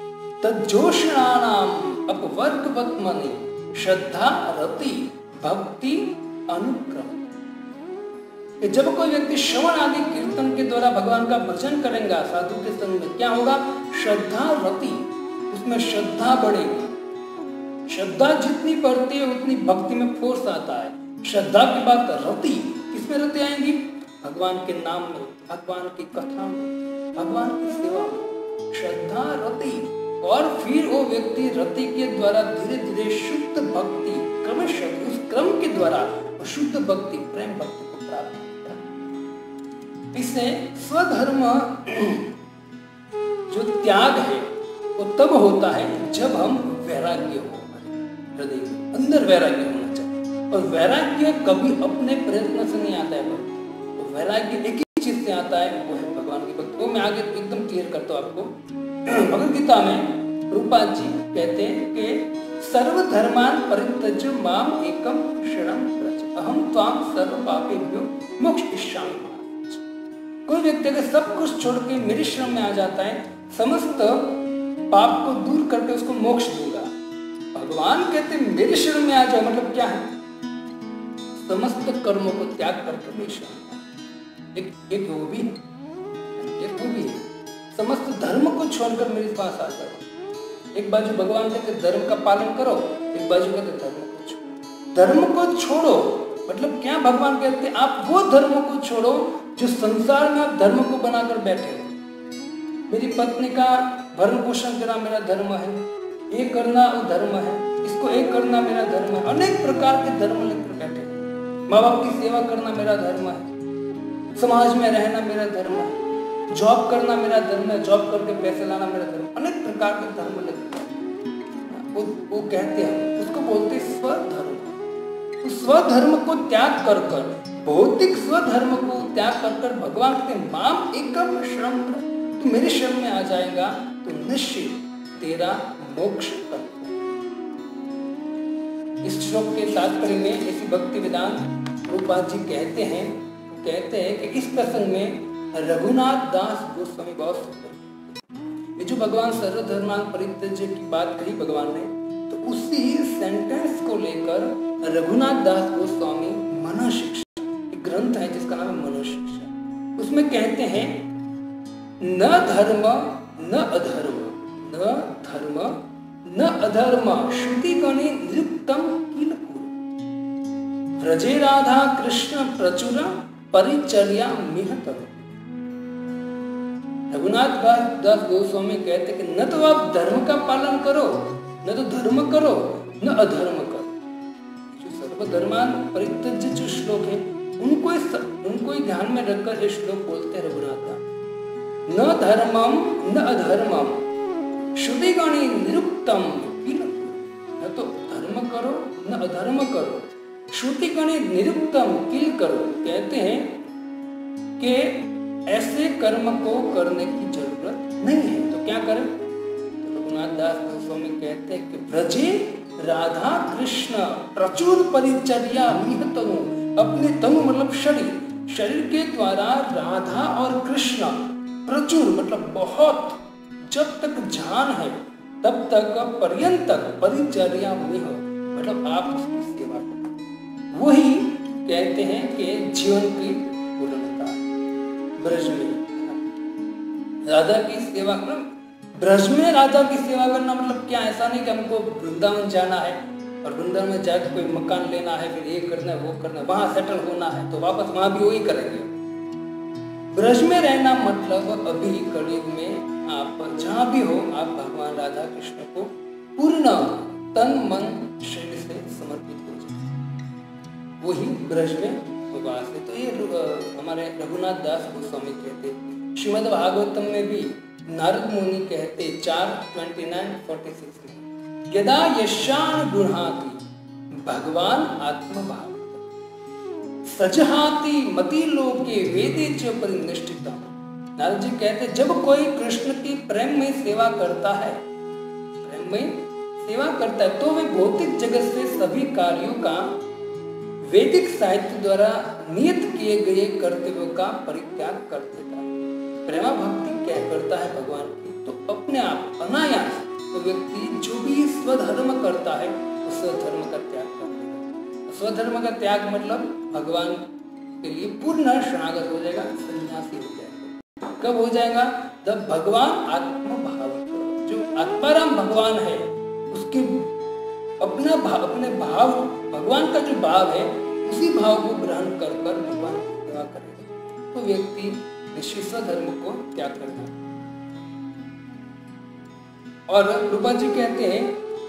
तजोषणानाम अपवर्गवत मनि श्रद्धा, रति, भक्ति, अनुक्रम। जब कोई व्यक्ति श्रवण आदि कीर्तन के द्वारा भगवान का भजन करेगा, साधु के संग में क्या होगा? श्रद्धा, रति, उसमें श्रद्धा बढ़ेगी। श्रद्धा जितनी बढ़ती है, उतनी भक्ति में फोर्स आता है। श्रद्धा की बात रति, किसमें रति आएँगी? भगवान के नाम में, भगवान की कथा में, भगवान की सेवा में। श्रद्धा रति और फिर वो व्यक्ति रति के द्वारा धीरे धीरे शुद्ध भक्ति क्रमशः उस क्रम के द्वारा शुद्ध भक्ति, प्रेम भक्ति को प्राप्त इससे स्वधर्म जो त्याग है, वो तब होता है जब हम वैराग्य हो। हृदय अंदर वैराग्य होना चाहिए। और वैराग्य कभी अपने प्रयत्न से नहीं आता है। वैराग्य एक ही चीज़ से आता है, वो है की वो मैं आगे एकदम क्लियर करता हूँ आपको। भगवत गीता में रूपा जी कहते हैं कि सर्वधर्मान परित्यज माम एकम शरण अहम त्वाम सर्व पापेभ्यो मोक्ष इच्छामि कोई व्यक्ति अगर सब कुछ छोड़ के मेरे श्रम में आ जाता है, समस्त पाप को दूर करके उसको मोक्ष दूँगा। भगवान कहते मेरे श्रम में आ जाओ मतलब क्या है? समस्त कर्मों को त्याग करके मेरे श्रम एक एक वो भी है। एक भी है। समस्त धर्म को छोड़कर मेरे पास आ जाओ। एक बाजू भगवान कहते धर्म का पालन करो, एक बाजू कहते धर्म को छोड़ो। धर्म को छोड़ो मतलब क्या भगवान कहते आप वो धर्म को छोड़ो, जो संसार में आप धर्म को बनाकर बैठे हो। मेरी पत्नी का भरण पोषण करना मेरा धर्म है। ये करना वो धर्म है। इसको एक करना मेरा धर्म है। अनेक प्रकार के धर्म लेकर बैठे माँ बाप की सेवा करना मेरा धर्म है। समाज में रहना मेरा धर्म है। जॉब करना मेरा धर्म है जॉब करके पैसे लाना मेरा धर्म अनेक प्रकार के धर्म लेकर वो वो कहते हैं, उसको बोलते स्वधर्म। स्वधर्म को त्याग कर कर, भौतिक स्वधर्म को त्याग कर कर भगवान के माम एकम श्रम तू मेरे श्रम में आ जाएगा तो निश्चित तेरा मोक्ष इस श्लोक के तात्पर्य में ऐसी भक्ति वेदांत रूपपाल जी कहते हैं कहते हैं कि इस प्रसंग में रघुनाथ दास गोस्वामी बहुत सुंदर। ये जो भगवान सर्वधर्मान परित्यज्य की बात कही भगवान ने तो उसी सेंटेंस को लेकर रघुनाथ दास गोस्वामी मना शिक्षा ग्रंथ है जिसका नाम है मनुष्य उसमें कहते हैं, न धर्म, न अधर्म, न धर्म, न अधर्म श्रुति गणे निरुक्तम किल व्रजे राधा कृष्ण प्रचुर परिचर्या मिहत रघुनाथ दास गोस्वामी कहते कि न तो आप धर्म का पालन करो, न तो धर्म करो, न अधर्म करो। जो सर्वधर्मान परित्यज जो श्लोक है, उनको इस उनको ही ध्यान में रखकर ये श्लोक बोलते हैं रघुनाथ न धर्मम, न अधर्मम, श्रुति गणी निरुक्तम। न तो धर्म करो, न अधर्म करो, श्रुति गणी निरुक्तम, किल करो। कहते हैं कि ऐसे कर्म को करने की ज़रूरत नहीं है। तो क्या करें? तो रघुनाथ दास गोस्वामी कहते हैं कि, ब्रजे, राधा कृष्ण, प्रचुर परिचर्या मिहतनु अपने तनु मतलब शरीर शरीर के द्वारा राधा और कृष्ण प्रचुर मतलब बहुत, जब तक जान है, तब तक पर्यंत परिचर्या में हो। मतलब आप वही कहते हैं कि जीवन की ब्रज में राधा की सेवा करना ब्रज में राधा की सेवा करना मतलब क्या? ऐसा नहीं कि हमको वृंदावन जाना है और वृंदावन में जाकर कोई मकान लेना है, फिर ये करना है, वो करना है, वहाँ सेटल होना है तो वापस वहाँ भी वही करेंगे। ब्रज में रहना मतलब अभी कलयुग में आप, जहाँ भी हो, आप भगवान राधा कृष्ण को पूर्ण तन, मन, शरीर से समर्पित हो जाए वही ब्रज में भगवान से तो ये हमारे रघुनाथ दास गोस्वामी कहते श्रीमद भागवतम में भी नारद मुनि कहते चार ट्वेंटी नाइन फोर्टी सिक्स में यदा यशान गुणाति भगवान आत्मभाव सजहाती मती लोके वेदे च परिनिष्ठित नारद जी कहते जब कोई कृष्ण की प्रेम में सेवा करता है प्रेम में सेवा करता है तो वे भौतिक जगत से सभी कार्यों का वैदिक साहित्य द्वारा नियत किए गए कर्तव्यों का परित्याग कर देता है। प्रेमा भक्ति क्या करता है भगवान की? तो अपने आप अनायास तो व्यक्ति जो भी स्वधर्म करता है उस स्वधर्म का त्याग कर देगा स्वधर्म का त्याग मतलब भगवान के लिए पूर्ण शरणागत हो जाएगा, सन्यासी हो जाएगा। कब हो जाएगा? जब भगवान आत्म भाव जो आत्माराम भगवान है, उसके अपना भाव अपने भाव भगवान का जो भाव है, उसी भाव को ग्रहण कर कर भगवान की सेवा करेगा। तो व्यक्ति निश्चित धर्म को त्याग करता है और रूपा जी कहते हैं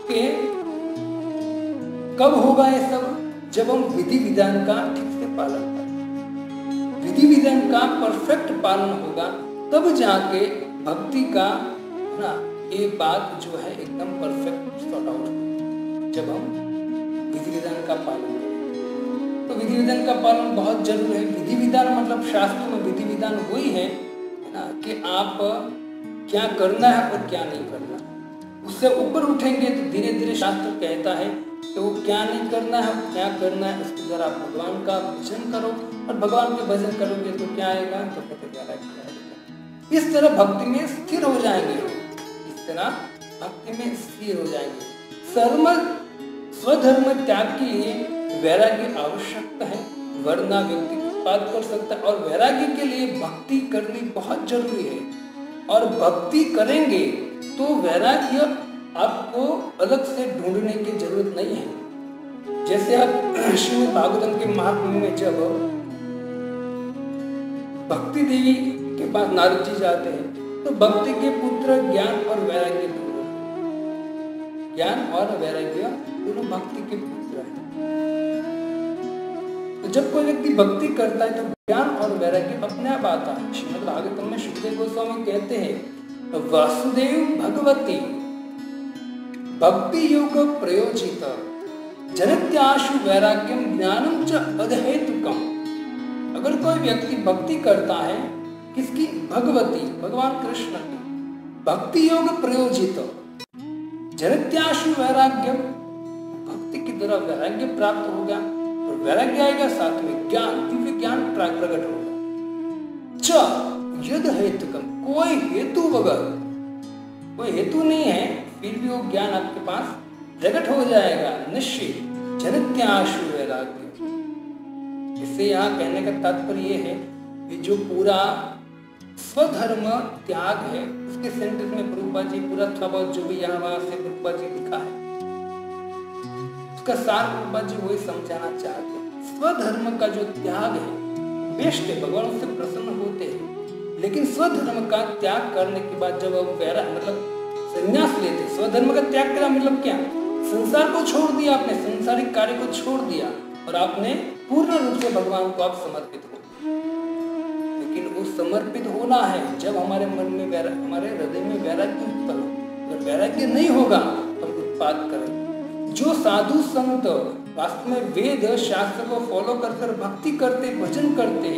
कि कब होगा ये सब? जब हम विधि विधान का ठीक से पालन करें। विधि विधान का परफेक्ट पालन होगा, तब जाके भक्ति का ना, ये बात जो है, एकदम परफेक्ट सॉर्ट आउट जब हम विधि विधान का पालन तो विधि विधान का पालन बहुत ज़रूरी है। विधि विधान मतलब शास्त्र में विधि विधान वही है ना, कि आप क्या करना है और क्या नहीं करना उससे ऊपर उठेंगे तो धीरे धीरे शास्त्र कहता है कि वो क्या नहीं करना है, क्या करना है, उसके द्वारा भगवान का भजन करो और भगवान के भजन करोगे तो क्या आएगा? तो कहते इस तरह भक्ति में स्थिर हो जाएँगे इस तरह भक्ति में स्थिर हो जाएँगे। सर्व स्वधर्म त्याग के लिए वैराग्य आवश्यकता है। वरना व्यक्ति उत्पाद कर सकता है और वैराग्य के लिए भक्ति करनी बहुत ज़रूरी है। और भक्ति करेंगे तो वैराग्य आपको अलग से ढूँढने की ज़रूरत नहीं है। जैसे आप श्रीमद भागवतम के महात्म्य में जब भक्ति देवी के पास नारद जी जाते हैं तो भक्ति के पुत्र ज्ञान और वैराग्य ज्ञान और वैराग्य दोनों भक्ति के पुत्र हैं। तो जब कोई व्यक्ति भक्ति करता है तो ज्ञान और वैराग्य अपने आप आता है। श्रीमद भागवतम में सुखदेव गोस्वामी कहते हैं, वासुदेव भगवती, भक्ति योग प्रयोजित, जनत्याशु वैराग्यम ज्ञानम च अधहेतुकम। अगर कोई व्यक्ति भक्ति करता है, किसकी? भगवती, भगवान कृष्ण की। भक्ति योग प्रयोजित। जनत्याशु वैराग्यम। भक्ति की तरह वैराग्य प्राप्त हो गया और वैराग्य आएगा, साथ में ज्ञान, दिव्य ज्ञान प्रकट होगा। च युद्ध हेतु कम कोई हेतु वगैर, कोई हेतु नहीं है, फिर भी वो ज्ञान आपके पास प्रकट हो जाएगा, निश्चित। जनत्याशु वैराग्य। इससे यहाँ कहने का तात्पर्य है कि जो पूरा स्वधर्म त्याग है उसके सेंटेंस में प्रभुपा जी पूरा थोड़ा जो भी यहाँ वहाँ से प्रभुपा जी लिखा है। उसका सार प्रभुपा जी वही समझाना चाहते हैं। स्वधर्म का जो त्याग है, बेस्ट है, भगवान उससे प्रसन्न होते हैं। लेकिन स्वधर्म का त्याग करने के बाद जब हम वैरा मतलब संन्यास लेते स्वधर्म का त्याग करा मतलब क्या? संसार को छोड़ दिया आपने, संसारिक कार्य को छोड़ दिया और आपने पूर्ण रूप से भगवान को आप समर्पित हो समर्पित होना है। जब हमारे मन में हमारे हृदय में वैराग्य उत्पन्न हो अगर वैराग्य नहीं होगा तो हम उत्पाद करेंगे जो साधु संत वास्तव में वेद, शास्त्र को फॉलो कर कर भक्ति करते, भजन करते,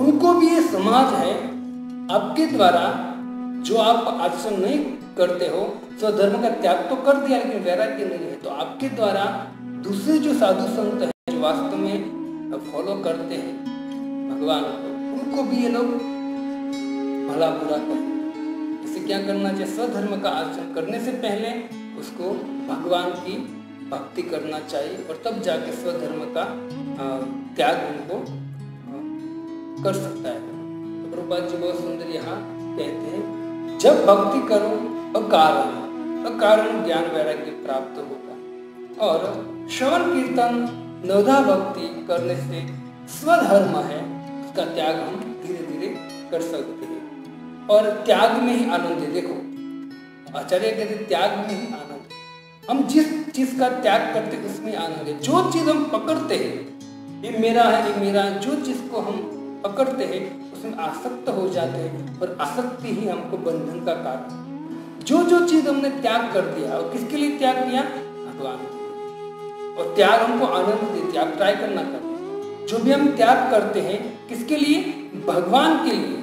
उनको भी ये समाज है, आपके द्वारा, जो आप आचरण नहीं करते हो, स्वधर्म का त्याग तो कर दिया, लेकिन वैराग्य नहीं है। तो आपके द्वारा दूसरे जो साधु संत हैं, जो वास्तव में फॉलो करते हैं, भगवान को भी ये लोग भला बुरा करते इसे क्या करना चाहिए? स्वधर्म का आचरण करने से पहले उसको भगवान की भक्ति करना चाहिए और तब जाके स्वधर्म का त्याग उनको कर सकता है। तो प्रभुपाद जी बहुत सुंदर यहाँ कहते हैं, जब भक्ति करो, अकारण अकारण ज्ञान वैराग्य प्राप्त होगा। और श्रवण कीर्तन, नवधा भक्ति करने से स्वधर्म है उसका त्याग हम धीरे धीरे कर सकते हैं। और त्याग में ही आनंद है, देखो। आचार्य कहते त्याग में ही आनंद हम जिस चीज़ का त्याग करते उसमें आनंद है। जो चीज़ हम पकड़ते हैं, ये मेरा है, ये मेरा है, जो चीज़ को हम पकड़ते हैं, उसमें आसक्त हो जाते हैं और आसक्ति ही हमको बंधन का कारण जो जो चीज़ हमने त्याग कर दिया, और किसके लिए त्याग किया? भगवान और त्याग हमको आनंद देती आप ट्राई करना कर जो भी हम त्याग करते हैं, किसके लिए? भगवान के लिए।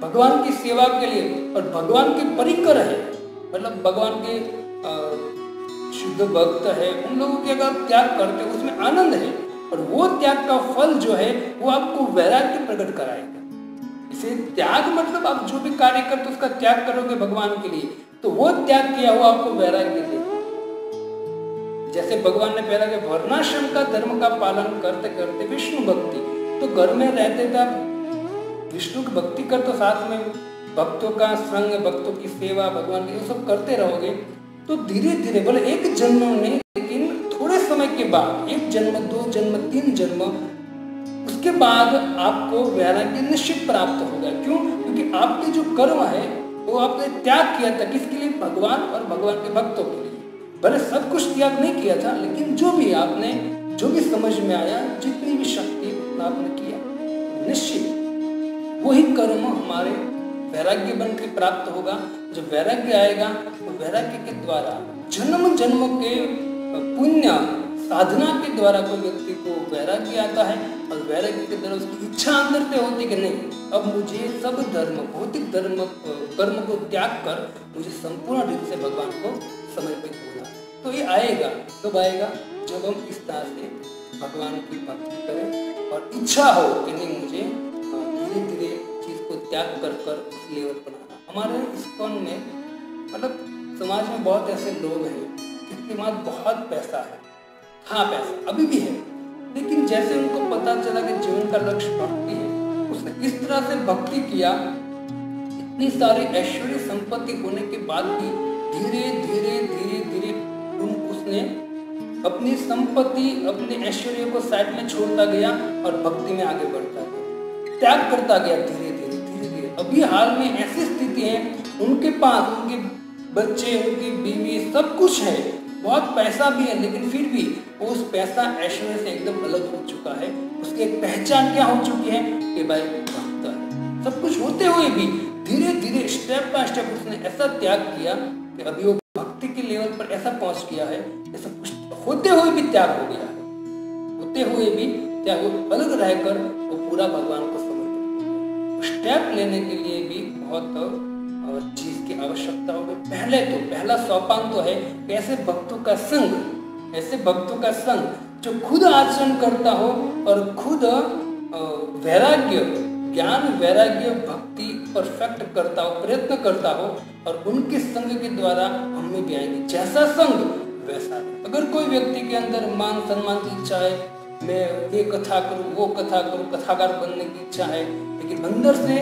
भगवान की सेवा के लिए। और भगवान के परिकर है। मतलब भगवान के शुद्ध भक्त है। उन लोगों के अगर आप त्याग करते हैं, उसमें आनंद है। और वो त्याग का फल जो है, वो आपको वैराग्य प्रकट कराएगा। इसे त्याग मतलब आप जो भी कार्य करते हो, उसका त्याग करोगे भगवान के लिए तो वो त्याग किया हुआ आपको वैराग्य दे जैसे भगवान ने पहला कि वर्णाश्रम का धर्म का पालन करते करते विष्णु भक्ति तो घर में रहते थे विष्णु की भक्ति कर तो साथ में भक्तों का संग, भक्तों की सेवा, भगवान की सब करते रहोगे तो धीरे धीरे बोले एक जन्म में लेकिन थोड़े समय के बाद, एक जन्म, दो जन्म, तीन जन्म, उसके बाद आपको वैराग्य निश्चित प्राप्त होगा। क्यों? क्योंकि आपके जो कर्म है, वो आपने त्याग किया था किसके लिए? भगवान और भगवान के भक्तों के लिए। भले सब कुछ त्याग नहीं किया था, लेकिन जो भी आपने, जो भी समझ में आया, जितनी भी शक्ति आपने किया, निश्चित, वही कर्म हमारे वैराग्य बन के प्राप्त होगा। जो वैराग्य आएगा तो वैराग्य के द्वारा जन्म जन्म के पुण्य साधना के द्वारा कोई व्यक्ति को वैराग्य आता है, और वैराग्य के द्वारा उसकी इच्छा अंदर से होती कि नहीं, अब मुझे सब धर्म, भौतिक धर्म, कर्म को त्याग कर, मुझे संपूर्ण रीति से भगवान को समर्पित होना तो ये आएगा, कब आएगा? जब हम इस तरह से भगवान की भक्ति करें और इच्छा हो कि नहीं मुझे धीरे धीरे चीज़ को त्याग कर कर उस लेवल पर आना। हमारे इस्कॉन में मतलब समाज में बहुत ऐसे लोग हैं जिनके पास बहुत पैसा है। हाँ पैसा अभी भी है, लेकिन जैसे उनको पता चला कि जीवन का लक्ष्य भक्ति है, उसने इस तरह से भक्ति किया, इतनी सारी ऐश्वर्य संपत्ति होने के बाद भी धीरे धीरे धीरे धीरे उसने अपनी संपत्ति, अपने ऐश्वर्य को साइड में छोड़ता गया और भक्ति में आगे बढ़ता गया। त्याग करता गया धीरे धीरे धीरे धीरे। अभी हाल में ऐसी स्थिति है, उनके पास, उनके बच्चे, उनकी बीवी सब कुछ है। बहुत पैसा भी है, लेकिन फिर भी उस पैसा, ऐश्वर्य से एकदम अलग हो चुका है। उसकी पहचान क्या हो चुकी है कि भाई भक्त सब कुछ होते हुए भी धीरे धीरे, स्टेप बाय स्टेप उसने ऐसा त्याग किया कि अभी वो भक्ति के लेवल पर ऐसा पहुँच गया है सब कुछ होते हुए भी त्याग हो गया है। होते हुए भी त्याग अलग रहकर वो पूरा भगवान को स्टेप लेने के लिए भी बहुत चीज़ की आवश्यकता होगी पहले तो पहला सोपान तो है ऐसे भक्तों का संग, ऐसे भक्तों का संग जो खुद आचरण करता हो और खुद वैराग्य, ज्ञान, वैराग्य, भक्ति, परफेक्ट करता हो, प्रयत्न करता हो और उनके संग के द्वारा हम में भी आएँगे। जैसा संग, वैसा। अगर कोई व्यक्ति के अंदर मान सम्मान की इच्छा है, मैं ये कथा करूँ, वो कथा करूँ, कथाकार बनने की इच्छा है, लेकिन अंदर से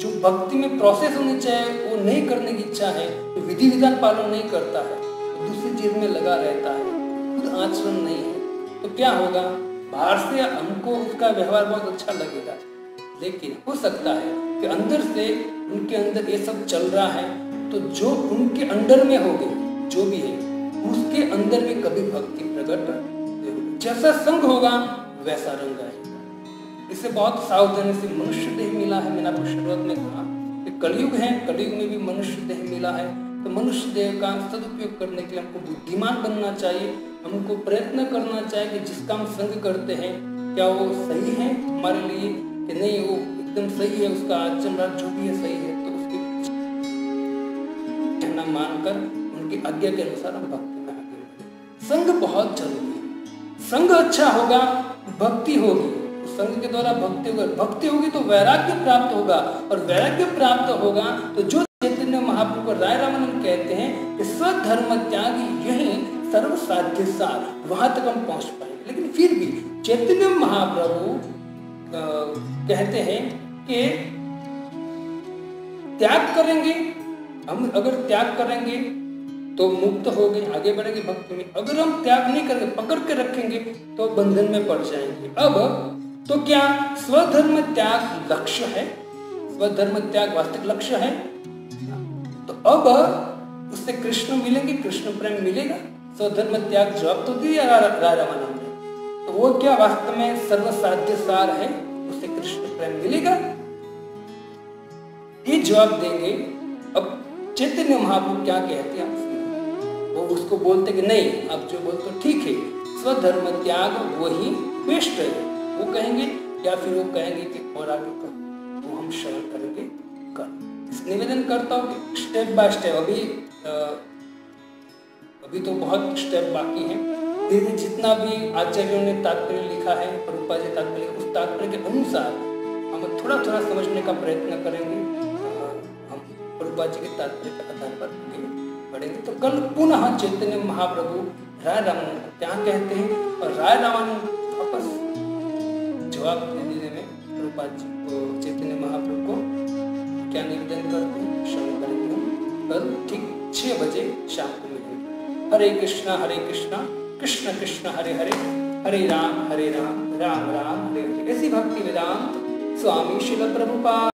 जो भक्ति में प्रोसेस होनी चाहिए, वो नहीं करने की इच्छा है तो विधि विधान पालन नहीं करता है तो दूसरी चीज़ में लगा रहता है, खुद आचरण नहीं है तो क्या होगा? बाहर से हमको उसका व्यवहार बहुत अच्छा लगेगा। लेकिन हो सकता है कि अंदर से उनके अंदर ये सब चल रहा है तो जो उनके अंडर में हो गए जो भी है, उसके अंदर भी कभी भक्ति प्रकट जैसा संग होगा, वैसा रंग आएगा। इससे बहुत सावधानी से मनुष्य देह मिला है। मैंने शुरुआत में कहा कि कलयुग है, कलयुग में भी मनुष्य देह मिला है। तो मनुष्य देह का सदुपयोग करने के लिए हमको बुद्धिमान बनना चाहिए। हमको प्रयत्न करना चाहिए कि जिसका हम संग करते हैं, क्या वो सही है हमारे लिए कि नहीं? वो एकदम सही है, उसका आचरण जो भी है सही है। मानकर उनकी आज्ञा के अनुसार हम भक्ति में आगे संग बहुत ज़रूरी है। संग अच्छा होगा, भक्ति होगी। संघ के द्वारा भक्ति होगा, भक्ति होगी तो वैराग्य प्राप्त होगा। और वैराग्य प्राप्त होगा तो जो चैतन्य महाप्रभु को राय रामानंद कहते हैं कि स्वधर्म त्याग यही सर्व साध्य सार, वहाँ तक हम पहुँच पाएँगे। लेकिन फिर भी चैतन्य महाप्रभु कहते हैं कि त्याग करेंगे हम अगर त्याग करेंगे तो मुक्त हो गए, आगे बढ़ेंगे भक्ति में अगर हम त्याग नहीं करेंगे पकड़ के रखेंगे तो बंधन में पड़ जाएँगे। अब तो क्या स्वधर्म त्याग लक्ष्य है? स्वधर्म त्याग वास्तविक लक्ष्य है? तो अब, उससे कृष्ण मिलेंगे, कृष्ण प्रेम मिलेगा। स्वधर्म त्याग जवाब तो दिया ने। तो वो क्या वास्तव में सर्वसाध्य सार है? उससे कृष्ण प्रेम मिलेगा। ये जवाब देंगे, अब चैतन्य महाप्रभु क्या कहते हैं वो उसको बोलते कि नहीं आप जो बोलते ठीक है स्वधर्म त्याग वही बेस्ट है। वो कहेंगे या फिर वो कहेंगे कि और आगे कर वो हम श्रवण करेंगे कर। निवेदन करता हूँ कि स्टेप बाय स्टेप अभी आ, अभी तो बहुत स्टेप बाकी है। धीरे जितना भी आचार्यों ने तात्पर्य लिखा है रूपा जी तात्पर्य उस तात्पर्य के अनुसार हम थोड़ा थोड़ा समझने का प्रयत्न करेंगे। रूपा जी के तात्पर्य के आधार पर बढ़ेंगे तो कल पुनः चैतन्य महाप्रभु राय रामन को क्या कहते हैं और राय रामन वापस जवाब देने में रूपा जी को चैतन्य महाप्रभु को क्या निवेदन करते हैं श्रवण करेंगे कल ठीक छह बजे शाम को मिलेंगे हरे कृष्णा हरे कृष्णा कृष्ण कृष्ण हरे हरे हरे राम हरे राम राम राम, हरे हरे। ऐसी भक्ति वेदांत, स्वामी शिल प्रभुपा